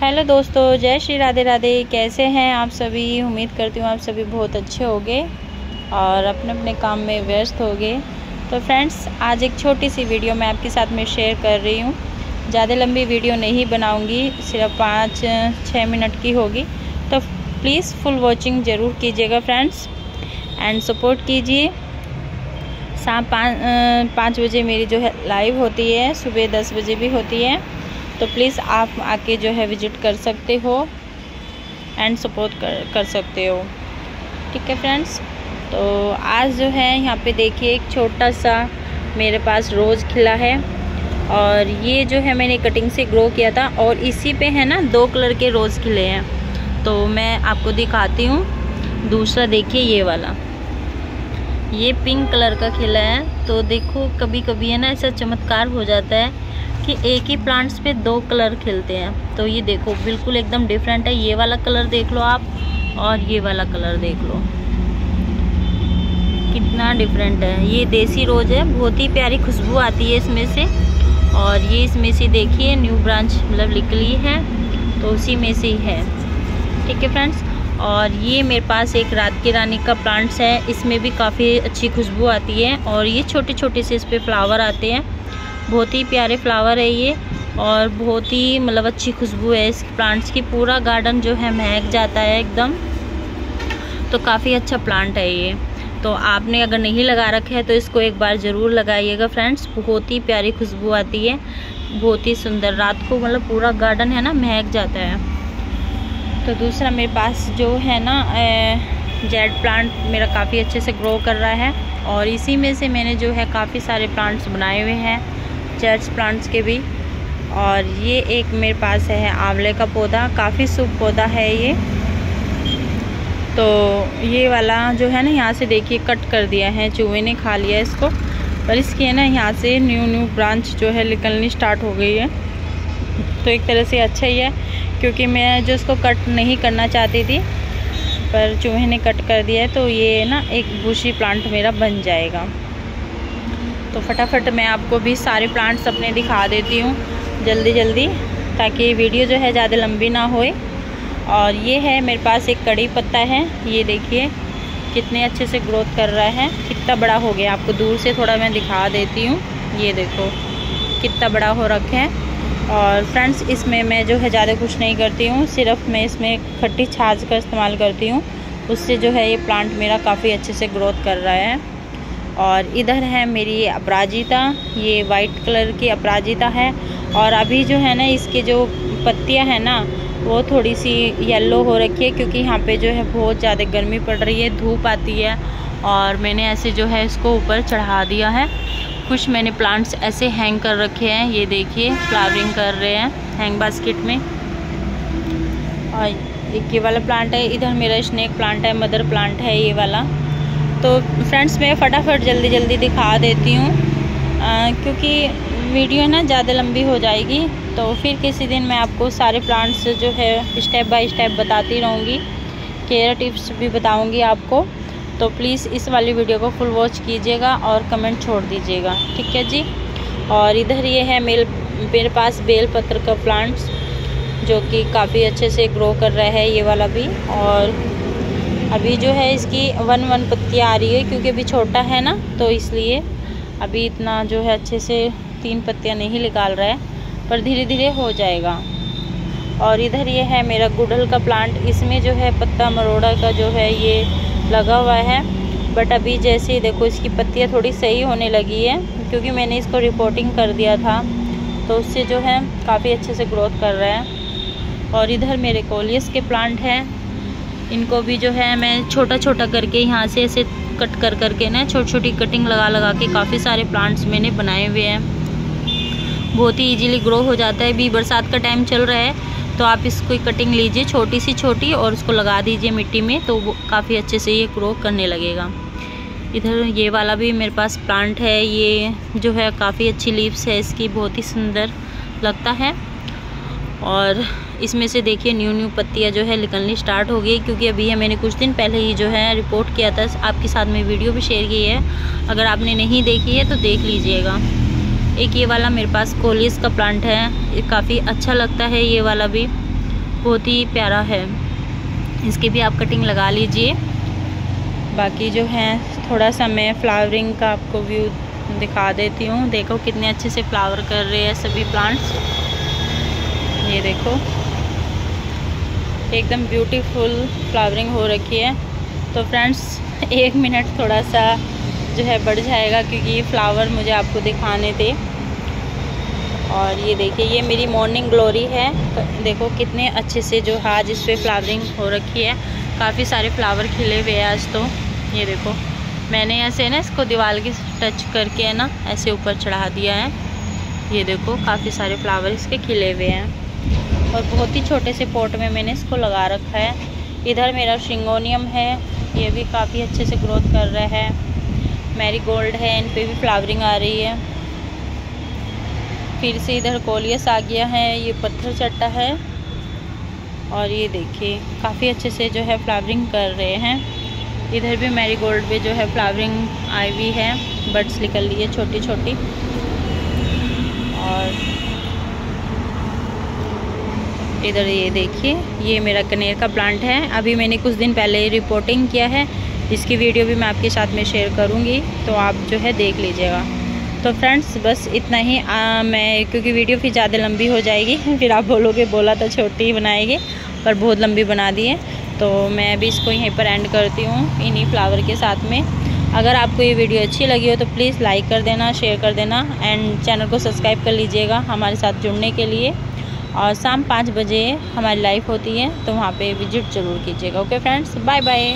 Hello दोस्तों, जय श्री राधे राधे। कैसे हैं आप सभी? उम्मीद करती हूँ आप सभी बहुत अच्छे होंगे और अपने अपने काम में व्यस्त होंगे। तो फ्रेंड्स, आज एक छोटी सी वीडियो मैं आपके साथ में शेयर कर रही हूँ। ज़्यादा लंबी वीडियो नहीं बनाऊँगी, सिर्फ़ पाँच, छः मिनट की होगी। तो प्लीज़ फुल वॉचिंग ज़रूर कीजिएगा फ्रेंड्स एंड सपोर्ट कीजिए। शाम पाँच बजे मेरी जो है लाइव होती है, सुबह दस बजे भी होती है। तो प्लीज़ आप आके जो है विज़िट कर सकते हो एंड सपोर्ट कर कर सकते हो। ठीक है फ्रेंड्स तो आज जो है यहाँ पे देखिए एक छोटा सा मेरे पास रोज़ खिला है और ये जो है मैंने कटिंग से ग्रो किया था और इसी पे है ना दो कलर के रोज़ खिले हैं। तो मैं आपको दिखाती हूँ। दूसरा देखिए ये वाला। ये पिंक कलर का खिला है। तो देखो कभी कभी है ना ऐसा चमत्कार हो जाता है कि एक ही प्लांट्स पे दो कलर खिलते हैं। तो ये देखो, बिल्कुल एकदम डिफरेंट है। ये वाला कलर देख लो आप और ये वाला कलर देख लो। कितना डिफरेंट है। ये देसी रोज है। बहुत ही प्यारी खुशबू आती है इसमें से। और ये इसमें से देखिए न्यू ब्रांच मतलब निकली है। तो उसी में से ही है। ठीक है फ्रेंड्स और ये मेरे पास एक रात की रानी का प्लांट्स है। इसमें भी काफ़ी अच्छी खुशबू आती है। और ये छोटे छोटे से इस पर फ्लावर आते हैं। बहुत ही प्यारे फ्लावर है ये और बहुत ही मतलब अच्छी खुशबू है इस प्लांट्स की। पूरा गार्डन जो है महक जाता है एकदम। तो काफ़ी अच्छा प्लांट है ये। तो आपने अगर नहीं लगा रखा है तो इसको एक बार ज़रूर लगाइएगा फ्रेंड्स बहुत ही प्यारी खुशबू आती है। बहुत ही सुंदर। रात को मतलब पूरा गार्डन है ना, महक जाता है। तो दूसरा मेरे पास जो है ना जेड प्लांट मेरा काफ़ी अच्छे से ग्रो कर रहा है। और इसी में से मैंने जो है काफ़ी सारे प्लांट्स बनाए हुए हैं। चर्च प्लांट्स के भी। और ये एक मेरे पास है आंवले का पौधा, काफ़ी शुभ पौधा है ये। तो ये वाला जो है ना, यहाँ से देखिए कट कर दिया है, चूहे ने खा लिया इसको। पर इसकी है ना, यहाँ से न्यू न्यू ब्रांच जो है निकलनी स्टार्ट हो गई है। तो एक तरह से अच्छा ही है, क्योंकि मैं जो इसको कट नहीं करना चाहती थी, पर चूहे ने कट कर दिया है तो ये ना एक बूशी प्लांट मेरा बन जाएगा। तो फटाफट मैं आपको भी सारे प्लांट्स अपने दिखा देती हूँ, जल्दी जल्दी, ताकि वीडियो जो है ज़्यादा लंबी ना होए। और ये है मेरे पास एक कड़ी पत्ता है, ये देखिए, कितने अच्छे से ग्रोथ कर रहा है। कितना बड़ा हो गया, आपको दूर से थोड़ा मैं दिखा देती हूँ। ये देखो, कितना बड़ा हो रखा है। और फ्रेंड्स इसमें मैं जो है ज़्यादा कुछ नहीं करती हूँ, सिर्फ़ मैं इसमें खट्टी छाछ का इस्तेमाल करती हूँ। उससे जो है ये प्लांट मेरा काफ़ी अच्छे से ग्रोथ कर रहा है। और इधर है मेरी अपराजिता, ये वाइट कलर की अपराजिता है। और अभी जो है ना, इसके जो पत्तियाँ हैं ना, वो थोड़ी सी येलो हो रखी है, क्योंकि यहाँ पे जो है बहुत ज़्यादा गर्मी पड़ रही है, धूप आती है। और मैंने ऐसे जो है इसको ऊपर चढ़ा दिया है। कुछ मैंने प्लांट्स ऐसे हैंग कर रखे हैं, ये देखिए फ्लावरिंग कर रहे हैं हैंग बास्केट में। और एक ये वाला प्लांट है, इधर मेरा स्नेक प्लांट है मदर प्लांट है ये वाला। तो फ्रेंड्स मैं फटाफट जल्दी जल्दी दिखा देती हूँ। क्योंकि वीडियो ना ज़्यादा लंबी हो जाएगी तो फिर किसी दिन मैं आपको सारे प्लांट्स जो है स्टेप बाय स्टेप बताती रहूँगी। केयर टिप्स भी बताऊँगी आपको। तो प्लीज़ इस वाली वीडियो को फुल वॉच कीजिएगा और कमेंट छोड़ दीजिएगा, ठीक है जी? और इधर ये है मेल मेरे पास बेल पत्र का प्लांट्स जो कि काफ़ी अच्छे से ग्रो कर रहा है, ये वाला भी। और अभी जो है इसकी वन वन पत्तियाँ आ रही है, क्योंकि अभी छोटा है ना तो इसलिए अभी इतना जो है अच्छे से तीन पत्तियाँ नहीं निकाल रहा है, पर धीरे धीरे हो जाएगा। और इधर ये है मेरा गुड़हल का प्लांट इसमें जो है पत्ता मरोड़ा का जो है ये लगा हुआ है। बट अभी जैसे ही देखो इसकी पत्तियाँ थोड़ी सही होने लगी है, क्योंकि मैंने इसको रिपोर्टिंग कर दिया था तो उससे जो है काफ़ी अच्छे से ग्रोथ कर रहा है। और इधर मेरे कोलियस के प्लांट हैं इनको भी जो है मैं छोटा छोटा करके यहाँ से ऐसे कट कर करके ना छोटी छोटी कटिंग लगा लगा के काफ़ी सारे प्लांट्स मैंने बनाए हुए हैं। बहुत ही इजीली ग्रो हो जाता है। अभी बरसात का टाइम चल रहा है तो आप इसको कटिंग लीजिए छोटी सी छोटी और उसको लगा दीजिए मिट्टी में तो वो काफ़ी अच्छे से ये ग्रो करने लगेगा। इधर ये वाला भी मेरे पास प्लांट है। ये जो है काफ़ी अच्छी लीव्स है, इसकी बहुत ही सुंदर लगता है। और इसमें से देखिए न्यू न्यू पत्तियाँ जो है निकलनी स्टार्ट हो गई क्योंकि अभी है मैंने कुछ दिन पहले ही जो है रिपोर्ट किया था, आपके साथ में वीडियो भी शेयर की है। अगर आपने नहीं देखी है तो देख लीजिएगा। एक ये वाला मेरे पास कोलिस का प्लांट है काफ़ी अच्छा लगता है, ये वाला भी बहुत ही प्यारा है। इसकी भी आप कटिंग लगा लीजिए। बाकी जो है, थोड़ा सा मैं फ्लावरिंग का आपको व्यू दिखा देती हूँ। देखो कितने अच्छे से फ्लावर कर रहे हैं सभी प्लांट्स ये देखो। एकदम ब्यूटीफुल फ्लावरिंग हो रखी है। तो फ्रेंड्स एक मिनट थोड़ा सा जो है बढ़ जाएगा क्योंकि ये फ्लावर मुझे आपको दिखाने थे। और ये देखिए, ये मेरी मॉर्निंग ग्लोरी है। तो देखो कितने अच्छे से जो आज इस पर फ्लावरिंग हो रखी है। काफ़ी सारे फ्लावर खिले हुए हैं आज तो। ये देखो, मैंने ऐसे ना इसको दीवार की टच करके है ना, ऐसे ऊपर चढ़ा दिया है। ये देखो, काफ़ी सारे फ्लावर इसके खिले हुए हैं। और बहुत ही छोटे से पोट में मैंने इसको लगा रखा है। इधर मेरा शिंगोनियम है, ये भी काफ़ी अच्छे से ग्रोथ कर रहा है। मैरी गोल्ड है, इन पर भी फ्लावरिंग आ रही है। फिर से इधर कोलियस आ गया है, ये पत्थर चट्टा है। और ये देखिए, काफ़ी अच्छे से जो है फ्लावरिंग कर रहे हैं। इधर भी मैरी गोल्ड पे जो है फ्लावरिंग आई हुई है बर्ड्स निकल रही है छोटी छोटी और इधर ये देखिए ये मेरा कनेर का प्लांट है। अभी मैंने कुछ दिन पहले रिपोर्टिंग किया है। इसकी वीडियो भी मैं आपके साथ में शेयर करूँगी। तो आप जो है देख लीजिएगा। तो फ्रेंड्स बस इतना ही। आ, मैं क्योंकि वीडियो फिर ज़्यादा लंबी हो जाएगी फिर आप बोलोगे बोला तो छोटी ही बनाएगी पर बहुत लंबी बना दी है। तो मैं अभी इसको यहीं पर एंड करती हूँ इन्हीं फ्लावर के साथ में। अगर आपको ये वीडियो अच्छी लगी हो तो प्लीज़ लाइक कर देना शेयर कर देना एंड चैनल को सब्सक्राइब कर लीजिएगा हमारे साथ जुड़ने के लिए। और शाम पाँच बजे हमारी लाइव होती है तो वहाँ पे विज़िट ज़रूर कीजिएगा। Okay friends bye bye